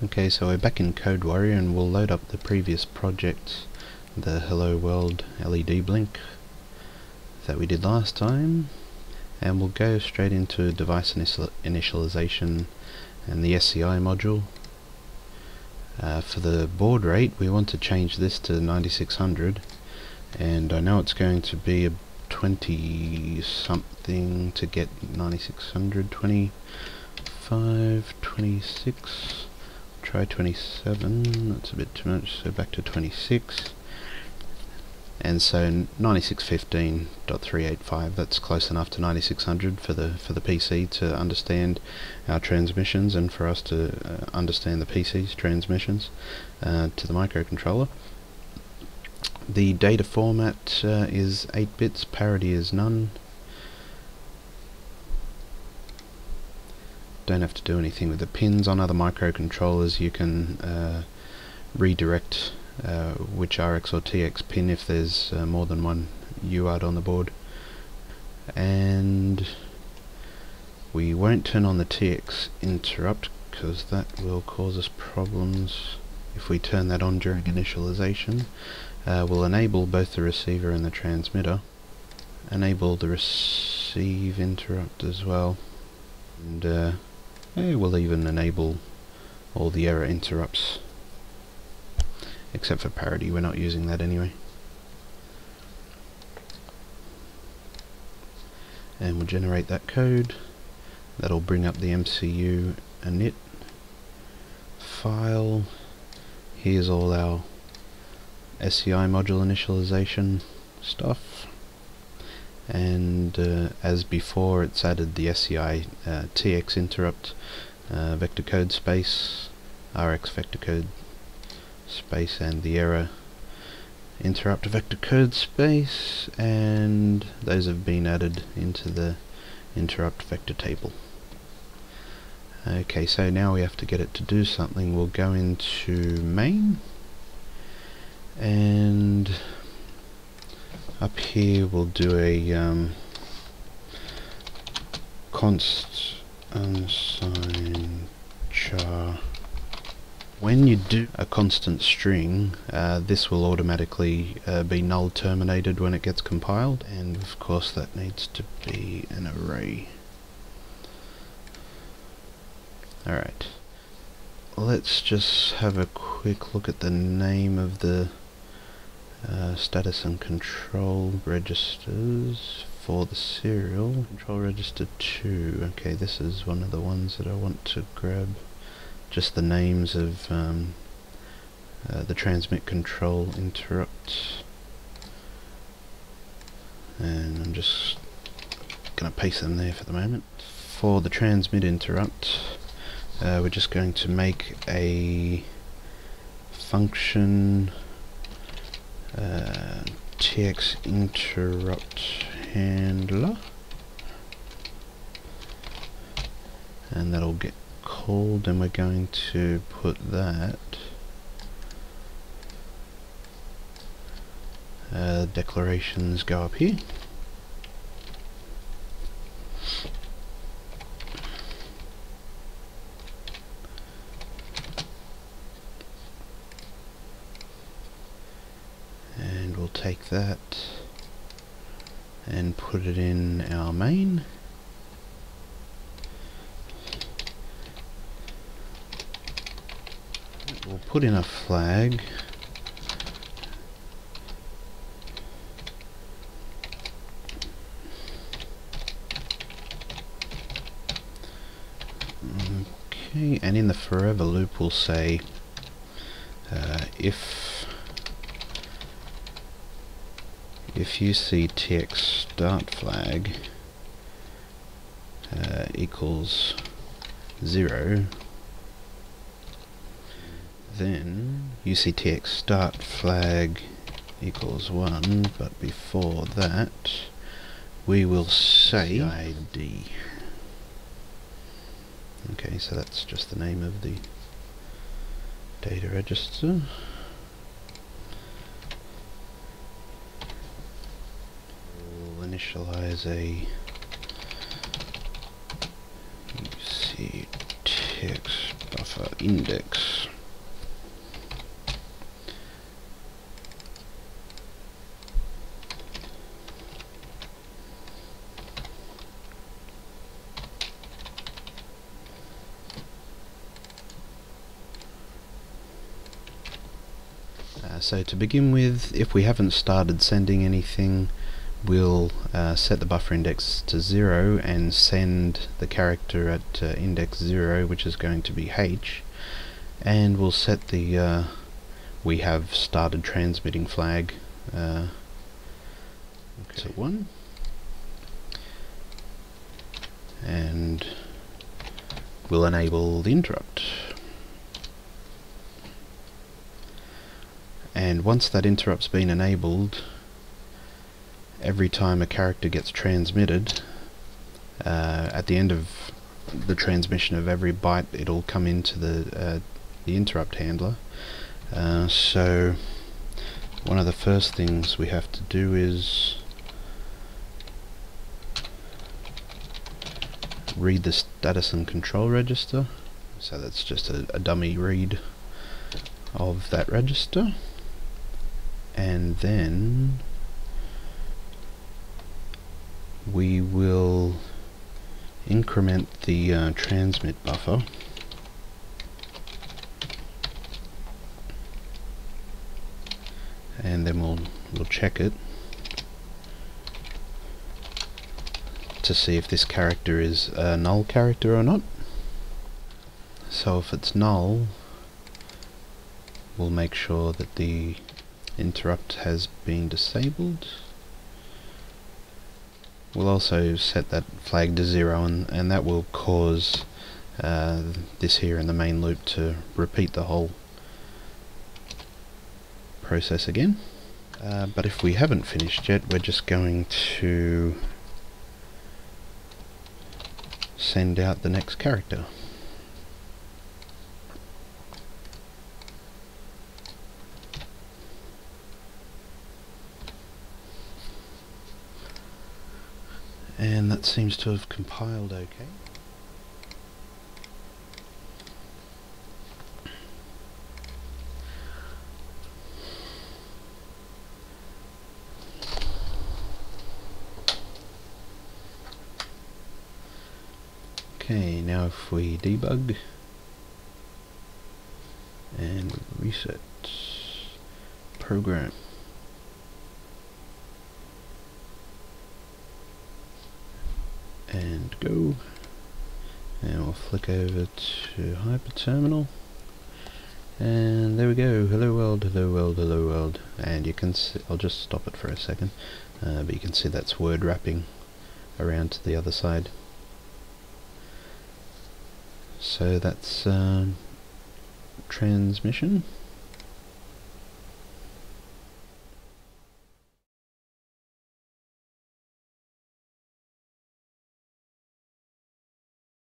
Okay, so we're back in CodeWarrior and we'll load up the previous project, the Hello World LED blink that we did last time, and we'll go straight into device initialization and the SCI module. Uh, for the baud rate, we want to change this to 9600, and I know it's going to be a 20 something to get 9600, 25, 26 try 27, that's a bit too much, so back to 26 and so 9615.385 that's close enough to 9600 for the for the PC to understand our transmissions and for us to uh, understand the PC's transmissions uh, to the microcontroller. The data format uh, is 8 bits parity is none don't have to do anything with the pins on other microcontrollers. You can uh, redirect uh, which RX or TX pin if there's uh, more than one UART on the board. And we won't turn on the TX interrupt because that will cause us problems. If we turn that on during initialization uh, we'll enable both the receiver and the transmitter. Enable the receive interrupt as well. And uh, it will even enable all the error interrupts except for parity, we're not using that anyway. And we'll generate that code. That'll bring up the MCU init file. Here's all our SCI module initialization stuff and uh, as before it's added the SCI uh, TX interrupt uh, vector code space RX vector code space and the error interrupt vector code space. And those have been added into the interrupt vector table. Okay so now we have to get it to do something. We'll go into main. And up here we'll do a um, const unsigned char. When you do a constant string uh, this will automatically uh, be null terminated when it gets compiled and of course that needs to be an array. Alright. Let's just have a quick look at the name of the uh, status and control registers for the serial. Control register 2. Okay, this is one of the ones that I want to grab. Just the names of um, uh, the transmit control interrupt. And I'm just going to paste them there for the moment. For the transmit interrupt, uh, we're just going to make a function uh, tx interrupt handler. And that'll get called and we're going to put that uh, declarations go up here take that and put it in our main. We'll put in a flag. Okay and in the forever loop we'll say uh, if if you see tx start flag uh, equals 0 then you see UCTX start flag equals 1 but before that we will say ID okay so that's just the name of the data register initialize a text buffer index. Uh, so to begin with, if we haven't started sending anything, we'll uh, set the buffer index to 0 and send the character at uh, index 0 which is going to be H and we'll set the uh, we have started transmitting flag uh, okay. to 1 and we'll enable the interrupt and once that interrupt's been enabled every time a character gets transmitted, uh, at the end of the transmission of every byte, it'll come into the uh, the interrupt handler. Uh, so one of the first things we have to do is read the status and control register. So that's just a, a dummy read of that register. And then we will increment the uh, transmit buffer. And then we'll we'll check it to see if this character is a null character or not. So if it's null we'll make sure that the interrupt has been disabled We'll also set that flag to zero and, and that will cause uh, this here in the main loop to repeat the whole process again. Uh, but if we haven't finished yet, we're just going to send out the next character. And that seems to have compiled okay. Okay, now if we debug and reset program and go. And we'll flick over to hyperterminal and there we go. Hello world hello world hello world. And you can see I'll just stop it for a second uh, but you can see that's word wrapping around to the other side. So that's um, transmission